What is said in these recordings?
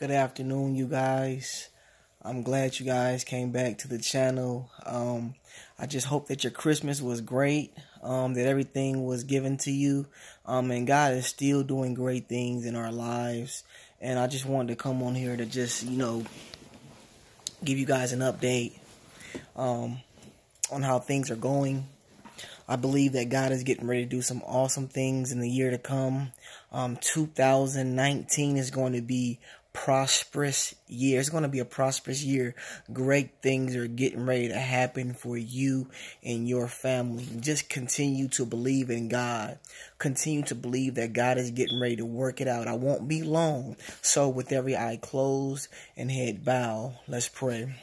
Good afternoon, you guys. I'm glad you guys came back to the channel. Um, I just hope that your Christmas was great, um, that everything was given to you, um, and God is still doing great things in our lives. And I just wanted to come on here to just, you know, give you guys an update um, on how things are going. I believe that God is getting ready to do some awesome things in the year to come. Um, 2019 is going to be prosperous year. It's going to be a prosperous year. Great things are getting ready to happen for you and your family. Just continue to believe in God. Continue to believe that God is getting ready to work it out. I won't be long. So with every eye closed and head bowed, let's pray.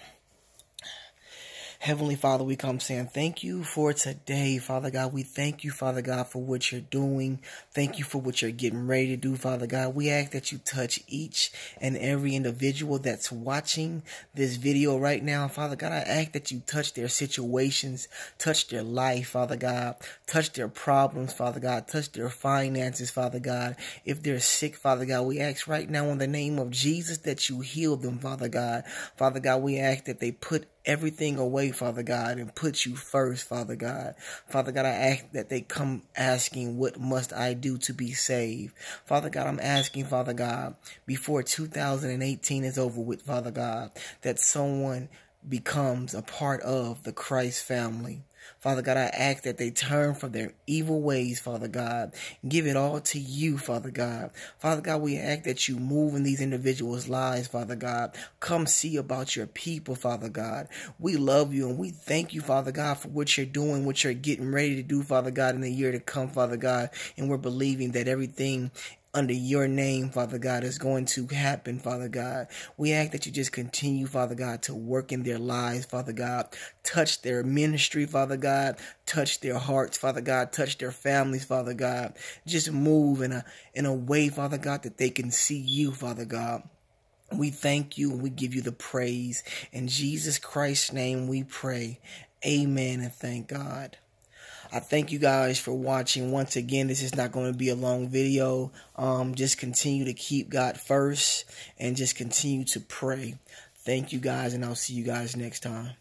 Heavenly Father, we come saying thank you for today, Father God. We thank you, Father God, for what you're doing. Thank you for what you're getting ready to do, Father God. We ask that you touch each and every individual that's watching this video right now, Father God. I ask that you touch their situations, touch their life, Father God. Touch their problems, Father God. Touch their finances, Father God. If they're sick, Father God, we ask right now in the name of Jesus that you heal them, Father God. Father God, we ask that they put everything away, Father God, and put you first, Father God. Father God, I ask that they come asking, what must I do to be saved? Father God, I'm asking, Father God, before 2018 is over with, Father God, that someone becomes a part of the Christ family. Father God, I ask that they turn from their evil ways, Father God. Give it all to you, Father God. Father God, we ask that you move in these individuals' lives, Father God. Come see about your people, Father God. We love you and we thank you, Father God, for what you're doing, what you're getting ready to do, Father God, in the year to come, Father God. And we're believing that everything under your name, Father God, is going to happen, Father God. We ask that you just continue, Father God, to work in their lives, Father God. Touch their ministry, Father God. Touch their hearts, Father God. Touch their families, Father God. Just move in a in a way, Father God, that they can see you, Father God. We thank you and we give you the praise. In Jesus Christ's name we pray. Amen and thank God. I thank you guys for watching. Once again, this is not going to be a long video. Um, just continue to keep God first and just continue to pray. Thank you guys, and I'll see you guys next time.